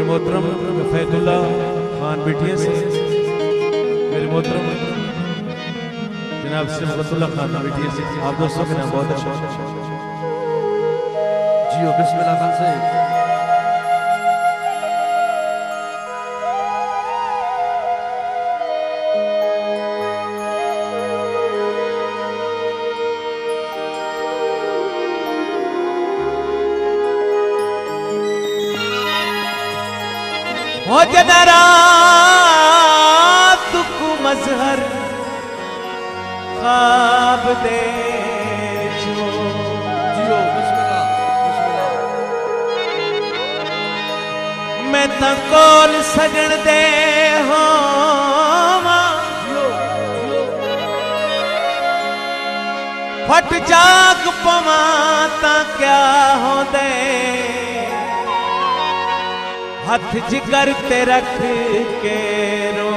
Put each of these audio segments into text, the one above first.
मेरे मोहतरम फैतुल्ला खान बिटिया से। मेरे मोहतरम जनाब सिमतुल्ला खान बिटिया से। आप दोस्तों के नाम बहुत अच्छा। जियो, बिस्मिल्लाह खान से जदरा तुकु मजहर खाब दे जो जियो मैं तो कोल सजन दे हो फट जाग पवा क्या हो दे हथ जिगर ते रख के रो।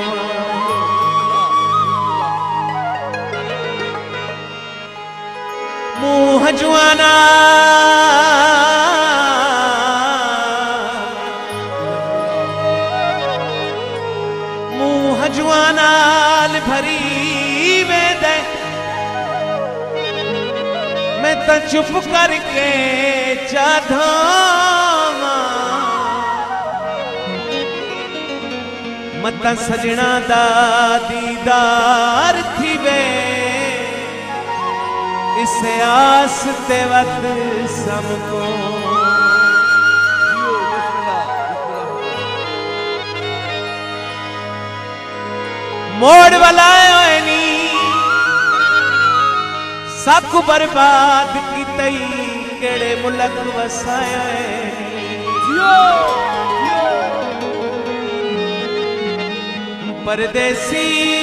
मुँह जुआना। मुँह जुआनाल भरी मैं तो चुप करके चाधावा मत सजना दा दीदार थी वे इस आस ते वत समको मोड़ वलायो नी। सक बर्बाद की तई, केड़े मुलक वसाया जियो। परदेसी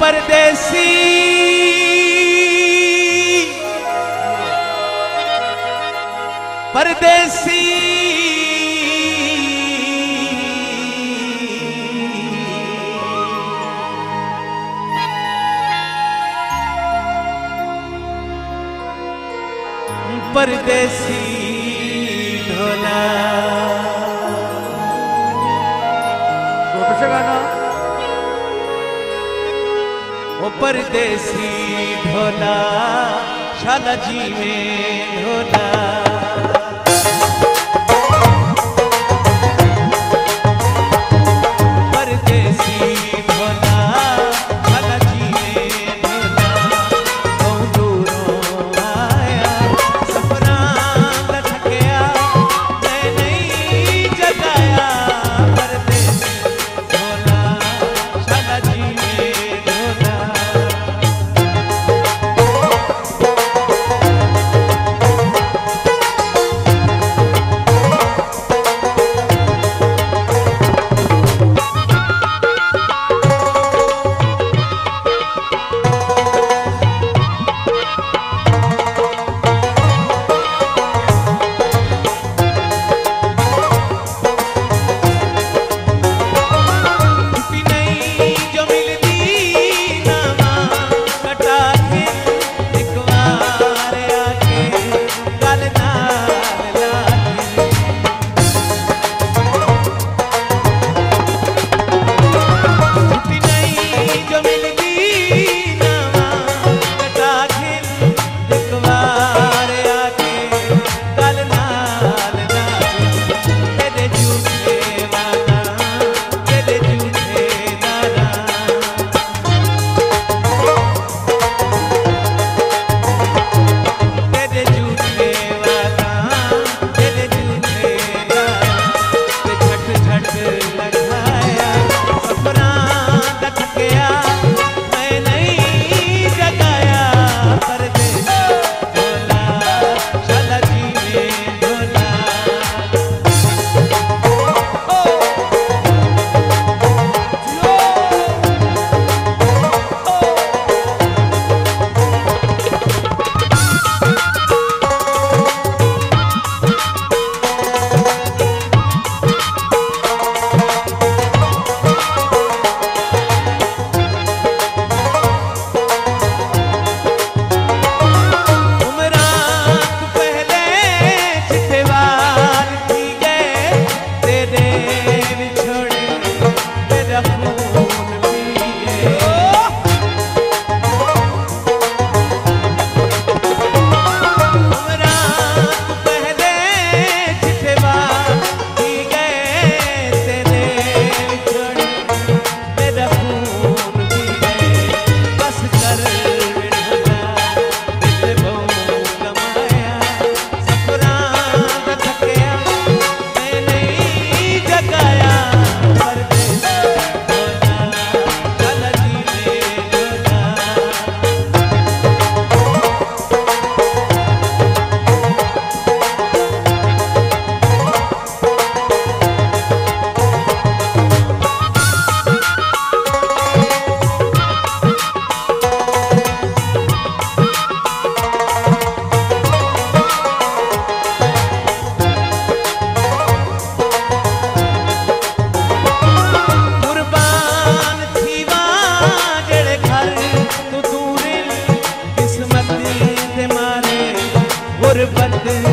परदेसी। परदेसी। परदेसी ढोला। गाना ओ परदेसी ढोला शाला जी में ढोला। गुरबत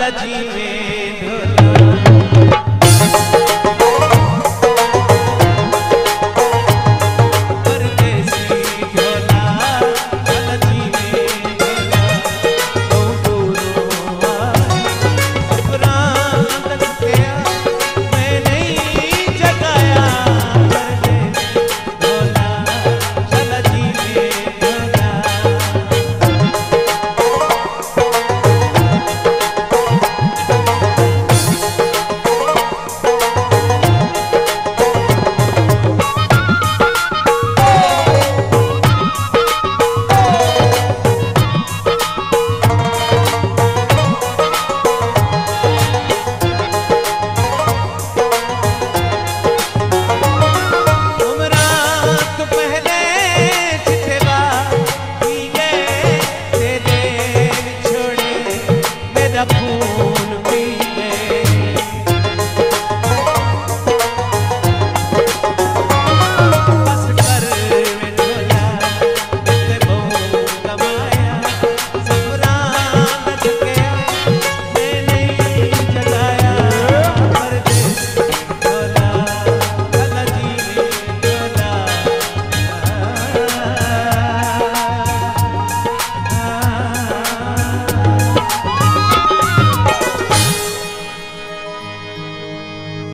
परदेसी ढोला छाला जी में